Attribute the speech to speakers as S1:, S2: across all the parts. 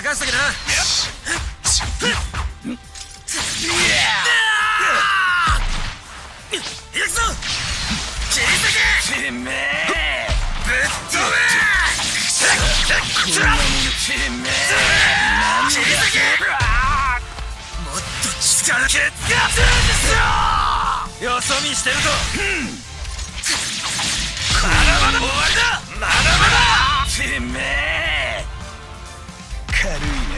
S1: 任せとけな。行くぞ。切り裂けてめえ。ぶっ飛べ。てめえ。切り裂けもっと力決しろよそ見してるとまだまだ終わりだまだまだてめえ軽いな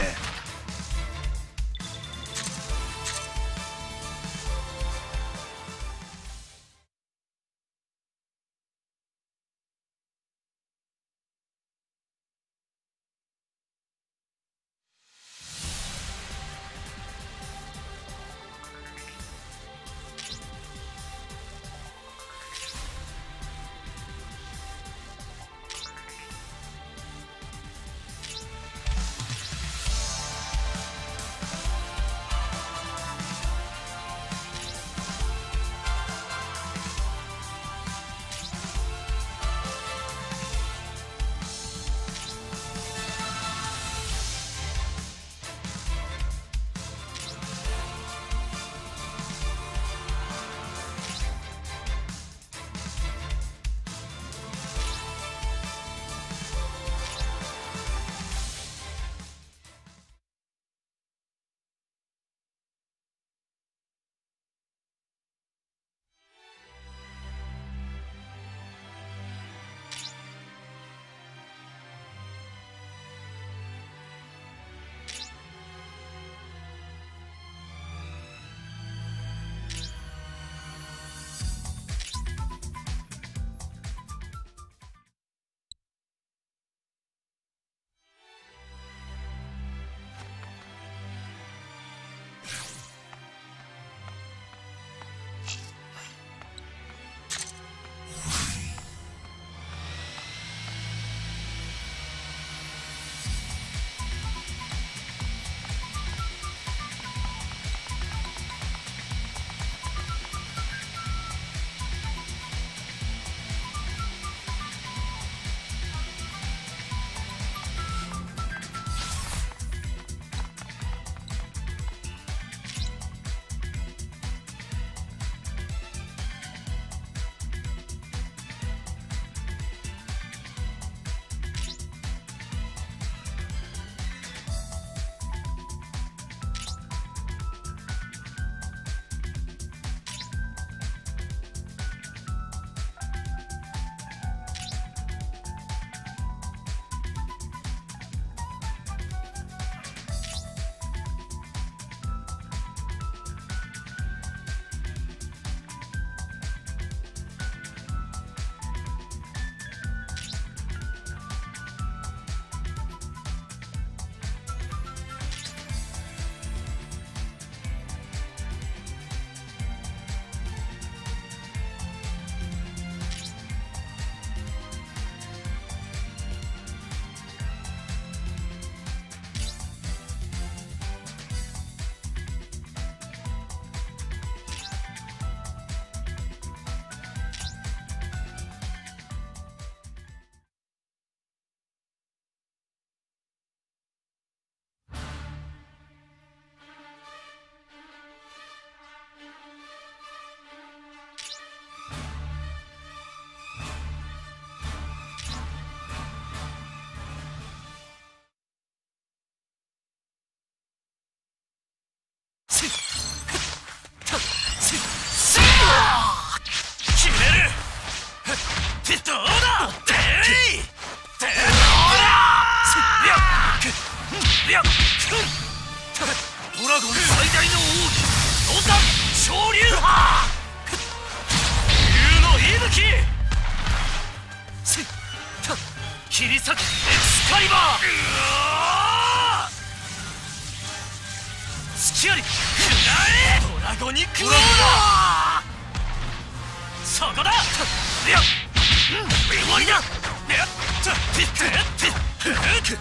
S1: そこだ。いや。終わりだ。いや。てってって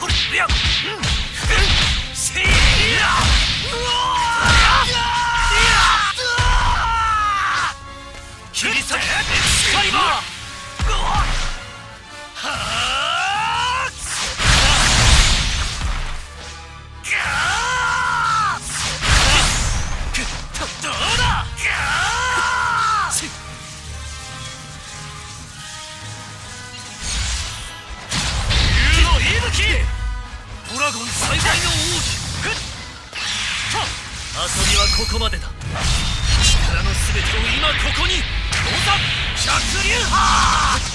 S1: これいやせいやうわ切り裂くエクスカリバーはあ最大の王子遊びはここまでだ。力の全てを今ここに。ロザ百竜派!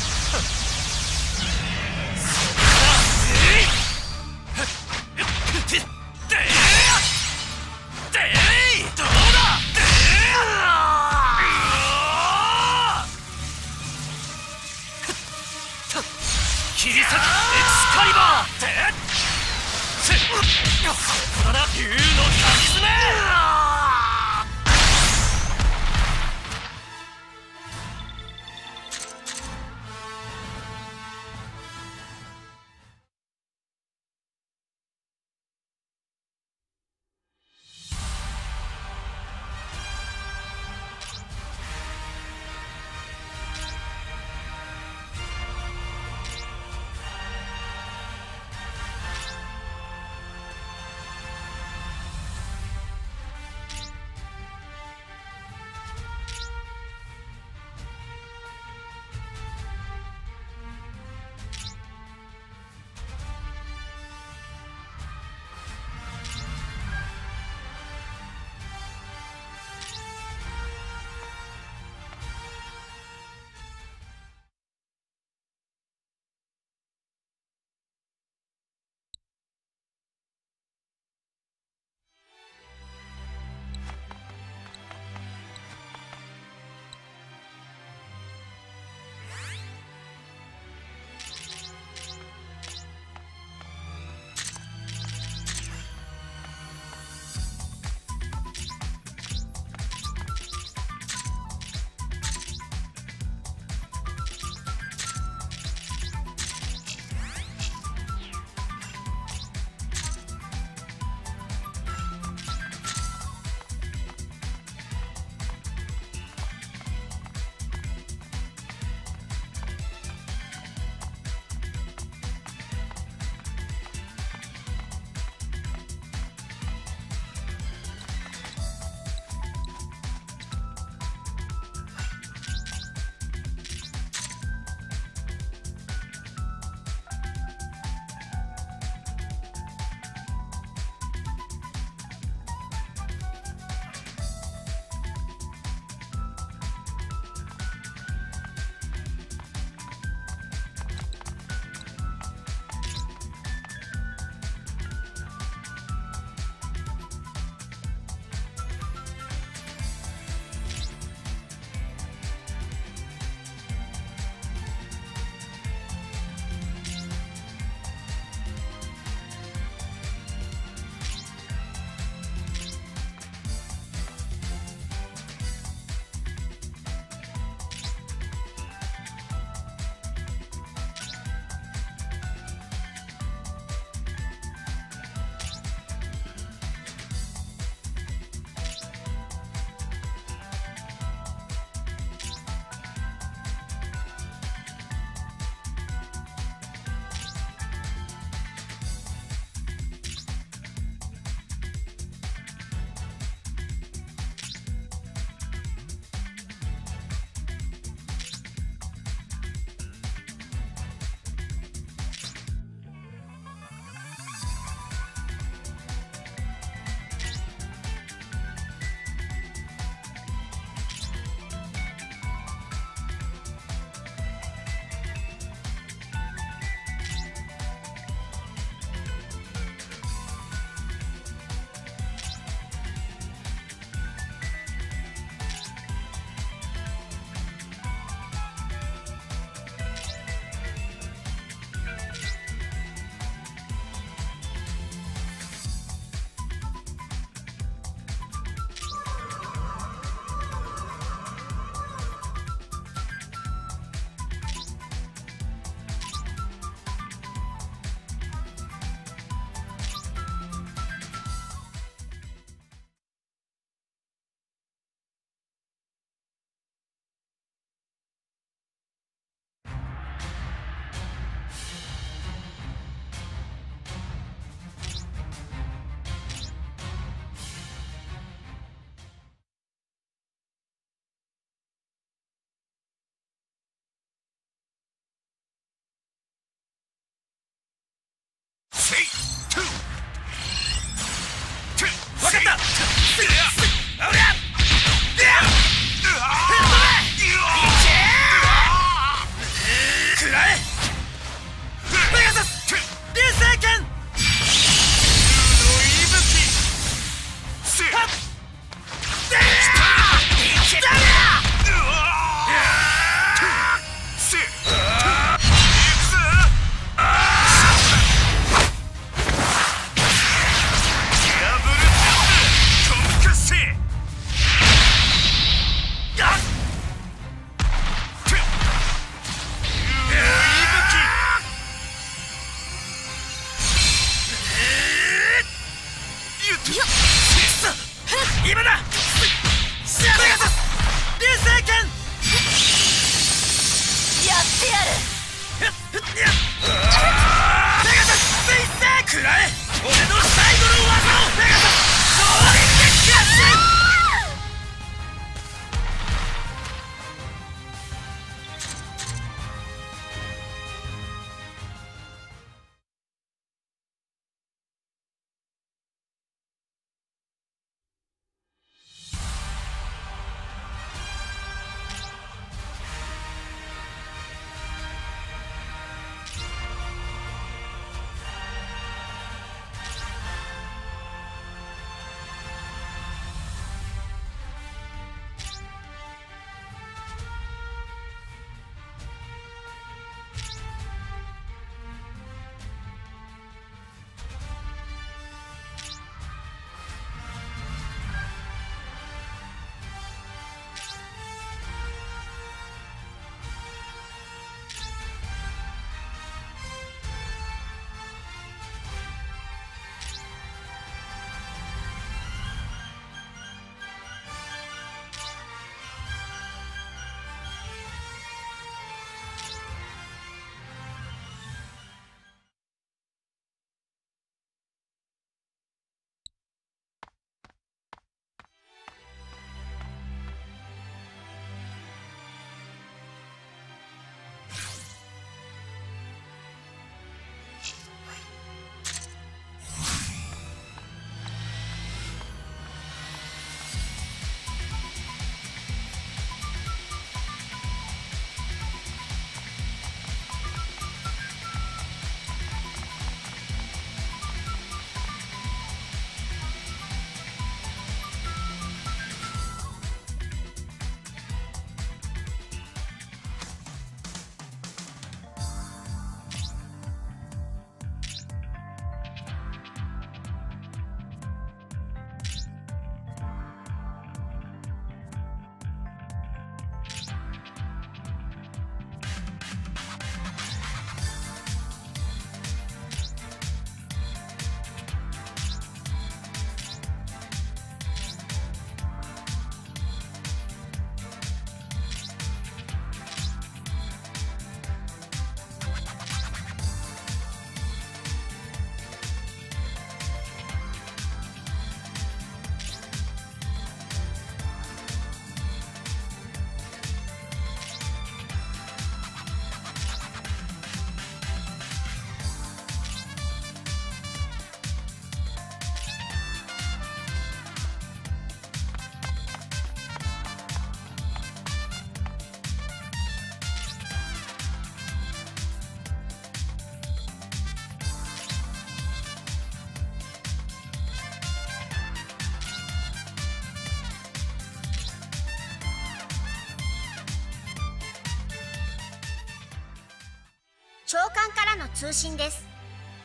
S1: の
S2: 通信です。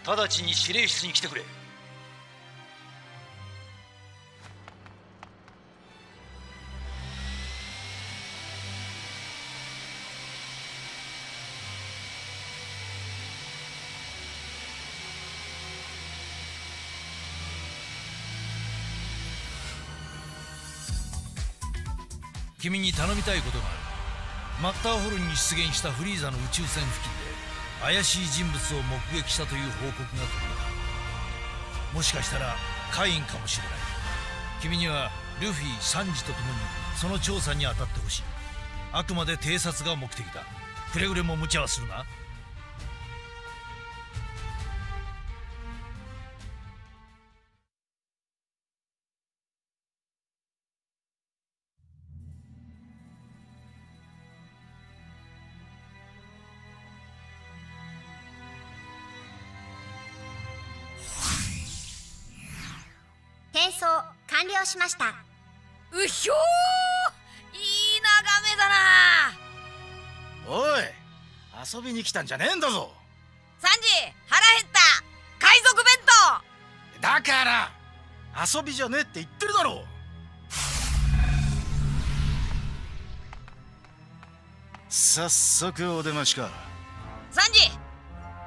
S3: 直ちに指令室に来てくれ。
S4: 君に頼みたいことがある。マッターホルンに出現したフリーザの宇宙船付近で。怪しい人物を目撃したという報告が届いたもしかしたらカインかもしれない。君にはルフィサンジと共にその調査に当たってほしい。あくまで偵察が目的だ。くれぐれも無茶はするな。
S2: しました。
S5: うひょー。いい眺めだな。
S6: おい遊びに来たんじゃねえんだぞ。
S5: サンジ腹減った。海賊弁当。
S6: だから遊びじゃねえって言ってるだろ早速お出ましか。
S5: サンジ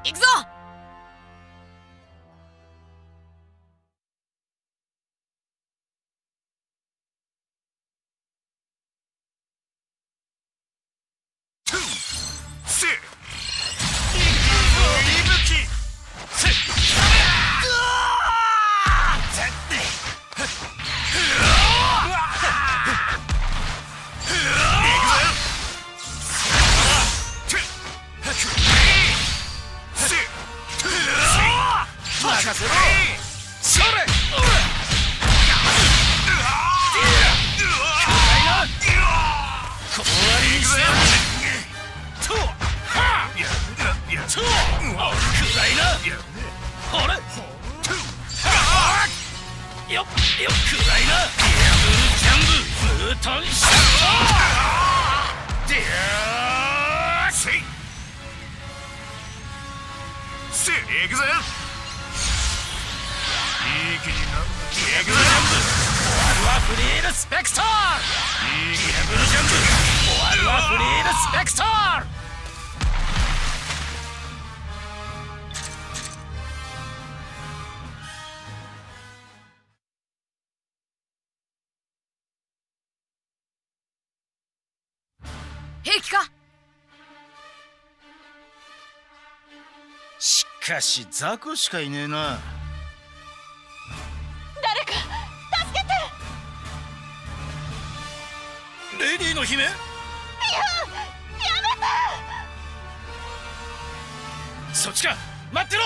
S5: 行くぞ平気か？
S6: しかし雑魚しかいねえな。
S5: 誰か助けて！
S6: レディーの姫？
S5: ややめ
S6: そっちか！待ってろ！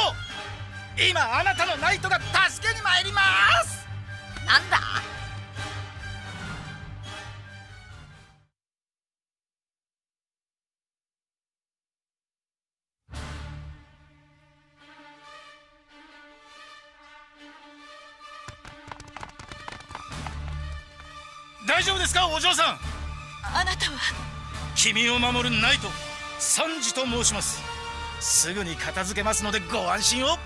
S6: 今あなたのナイトが助けに参ります！
S5: てなんだ？
S6: 君を守るナイトサンジと申します。すぐに片付けますのでご安心を。おら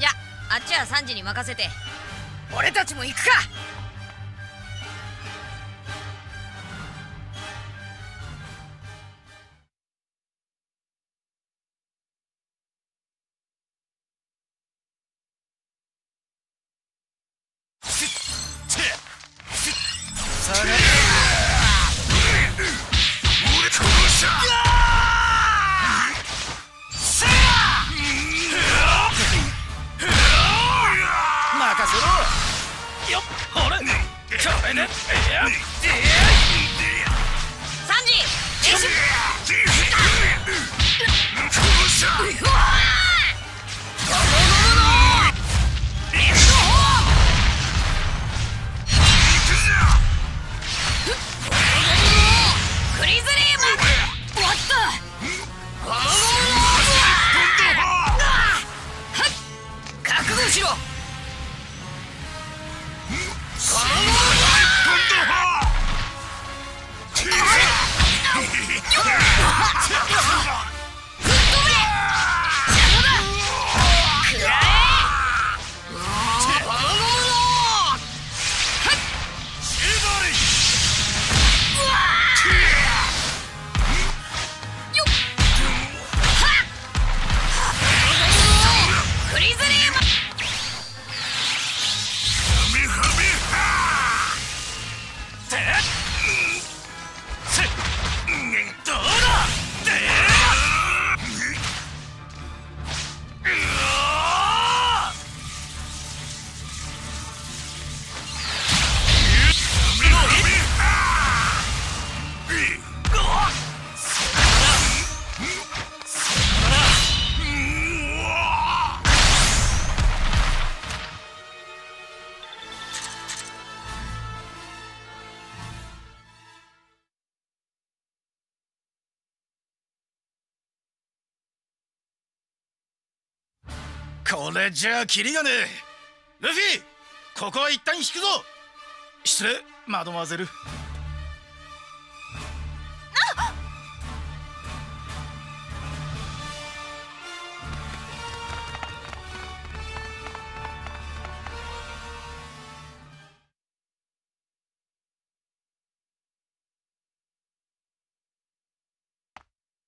S5: じゃあっちはサンジに任せて。俺たちも行くか！
S6: 時。これ
S5: じゃあキリがねえ。ルフィここは一旦引くぞ。失礼マドモアゼル。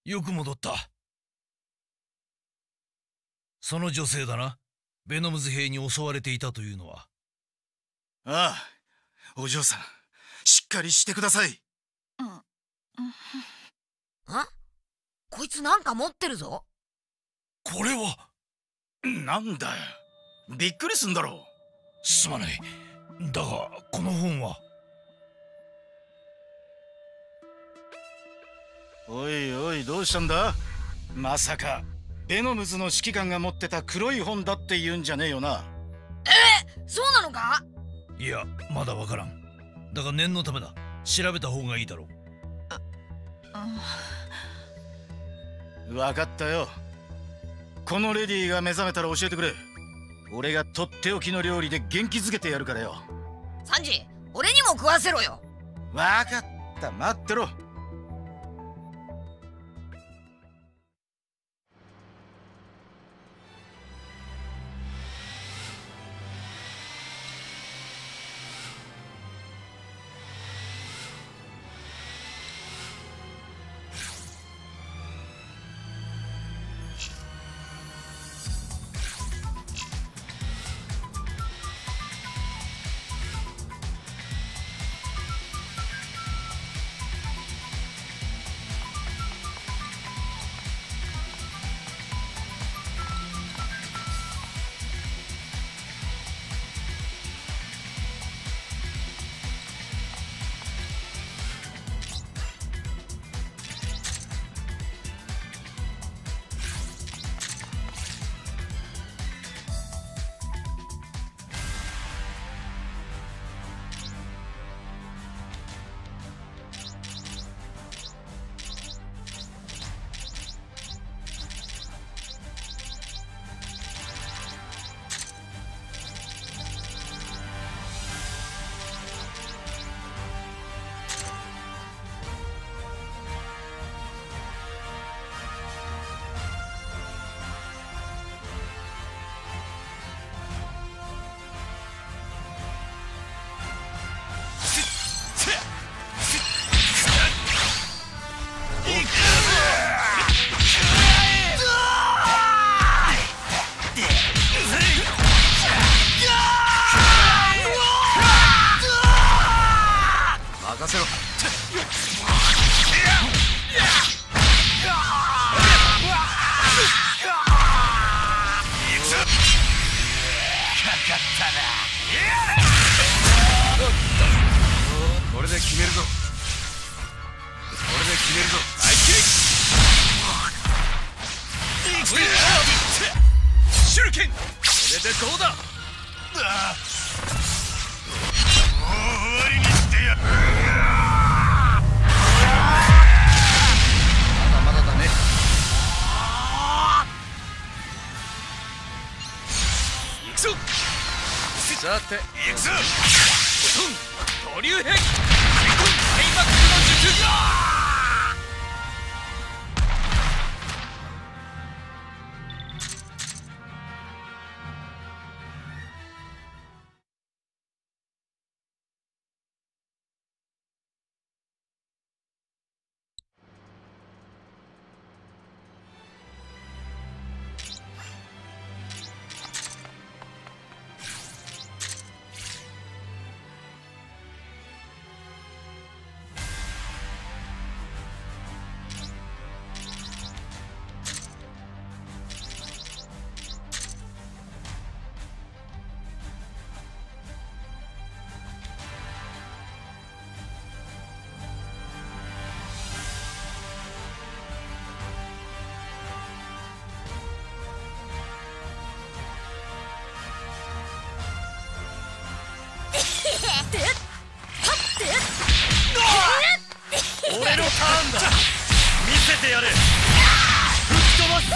S4: よく戻った。その女性だな。ベノムズ兵に襲われていたというのは。
S5: ああお嬢さんしっかりしてください。
S6: あこいつなんか持ってるぞ。
S4: これは
S5: なんだよ。びっくりすんだろ
S4: すまない。だがこの本は。
S5: おいおいどうしたんだ？まさかベノムズの指揮官が持ってた黒い本だって言うんじゃねえよな。
S6: そうなのか？
S4: いやまだわからん。だが念のためだ。調べた方がいいだろう。
S5: 分かったよ。このレディーが目覚めたら教えてくれ。俺がとっておきの料理で元気づけてやるからよ。
S6: サンジ俺にも食わせろよ。
S5: 分かった。待ってろ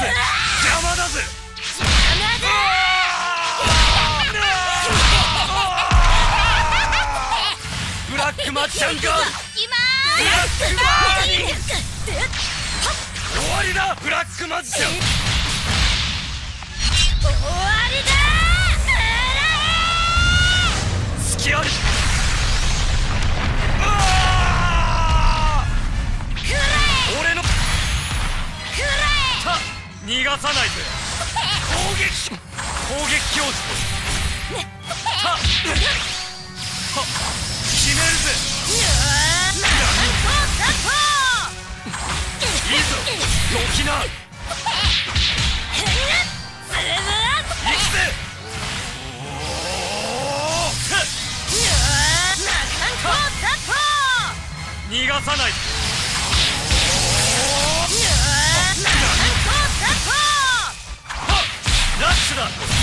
S5: ぜ邪魔だぜ
S6: 邪魔だ
S1: ブラックマ
S6: ッチャンガ
S1: ブラックーニ終わりだブラックマャン。
S6: 終わりだ。
S1: 逃がさないぜ攻撃攻撃表示たは決めるぜ。いいぞ。どきな
S6: とつぶ
S1: 行くぜおーふっ
S6: なんとだと
S1: 逃がさないラッシュだ。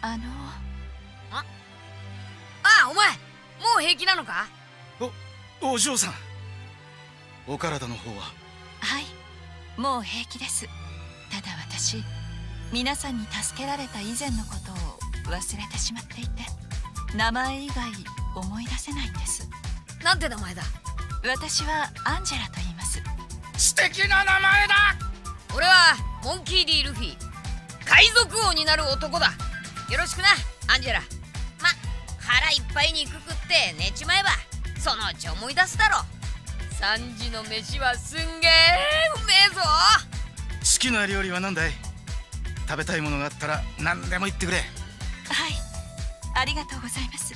S1: あ
S7: の
S6: あお前もう平気なのか？
S1: お嬢さん。お体の方は？
S7: はいもう平気です。ただ私皆さんに助けられた以前のことを忘れてしまっていて名前以外思い出せないんです。
S6: なんて名前だ？
S7: 私はアンジェラと言います。
S1: 素敵な名前だ！
S6: 俺はモンキー・ディ・ルフィ海賊王になる男だよろしくなアンジェラ。ま腹いっぱいにくくって寝ちまえばそのうち思い出すだろ。3時の飯はすんげえうめえぞ。
S1: 好きな料理は何だい？食べたいものがあったら何でも言ってくれ。
S7: はいありがとうございます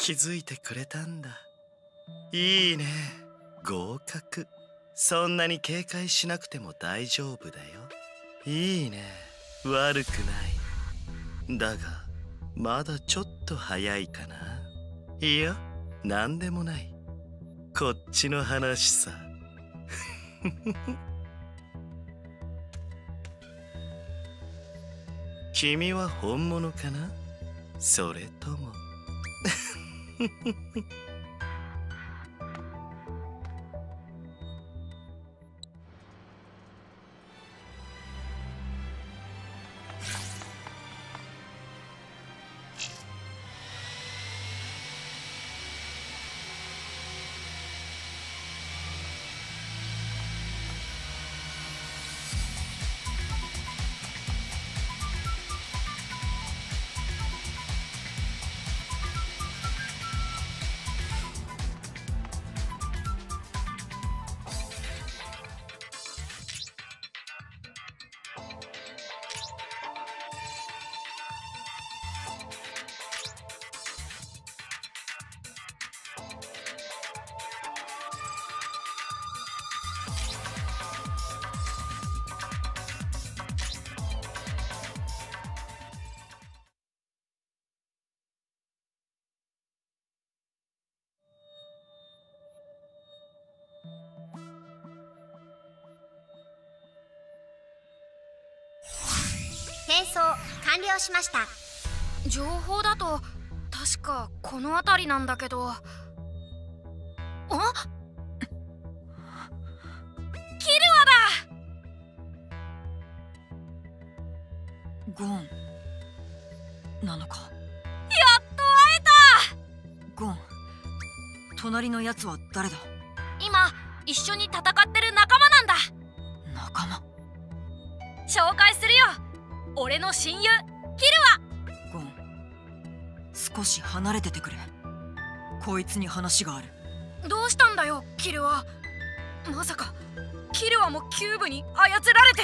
S8: 気づいてくれたんだ。いいね。合格。そんなに警戒しなくても大丈夫だよ。いいね。悪くない。だがまだちょっと早いかな。いや何でもない。こっちの話さ。君は本物かな？それとも。
S2: ¡He he he! しました。
S9: 情報だと確かこの辺りなんだけど。あ？キルアだ！
S7: ゴン。なのか？
S9: やっと会え
S7: ゴン。隣のやつは誰だ？
S9: た今一緒に戦ってる仲間なんだ。
S7: 仲間。
S9: 紹介するよ。俺の親友キル
S7: ゴン少し離れててくれ。こいつに話がある。
S9: どうしたんだよキルアまさかキルアもキューブに操られて。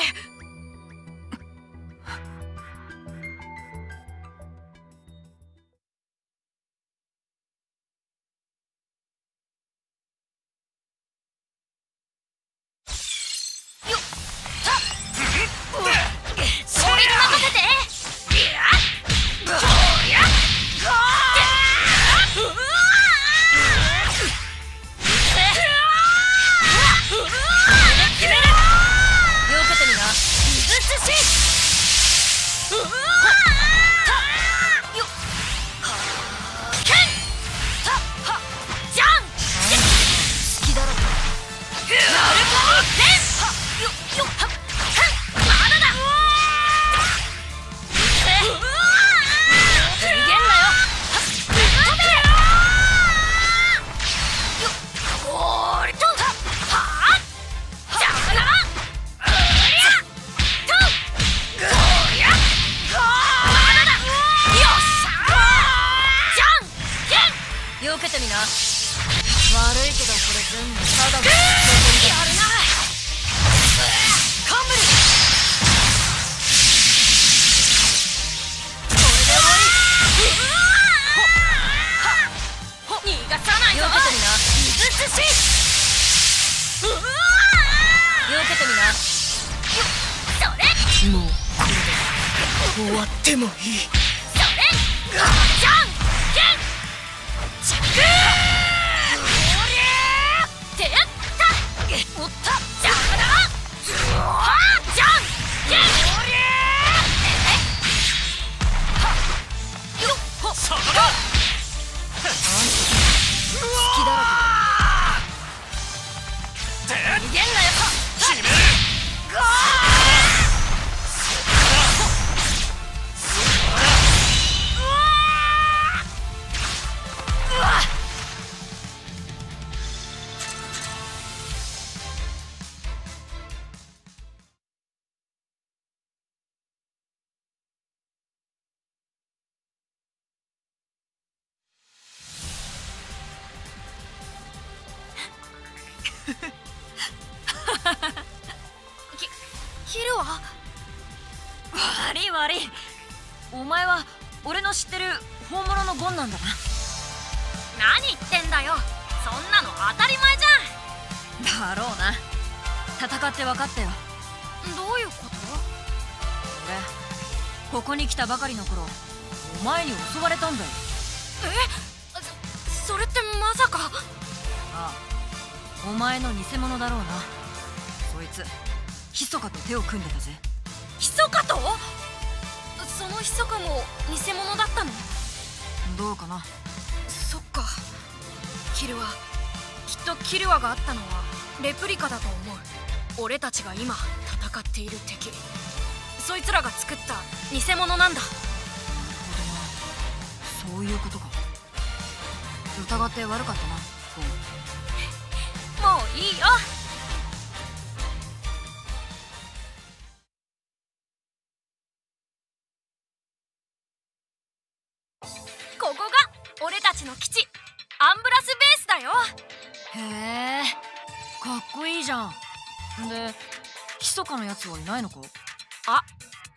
S6: 悪い
S10: 悪い。お前は俺の知ってる本物のゴンなんだな。
S9: 何言ってんだよ。そんなの当たり前じ
S10: だろうな。戦って分かったよ。
S9: ゃんどういうこと？
S10: 俺ここに来たばかりの頃お前に襲われたんだよ。
S9: え？そそれってまさか？
S10: ああお前の偽物だろうな。そいつ密かと手を組んでたぜ。
S9: 密かとその密かも偽物だったの？
S10: どうかな？
S9: そっか。キルアきっとキルアがあったのはレプリカだと思う。俺たちが今戦っている敵。そいつらが作った偽物なんだ。
S10: そういうことか。疑って悪かったな
S9: もういいよ
S10: で密かなやつはいないのか？
S9: あ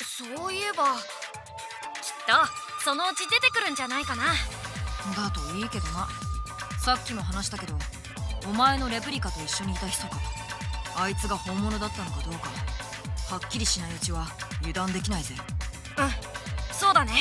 S9: そういえばきっとそのうち出てくるんじゃないかな。
S10: だといいけどな。さっきも話したけどお前のレプリカと一緒にいた密か。あいつが本物だったのかどうかはっきりしないうちは油断できないぜ。
S9: うんそうだね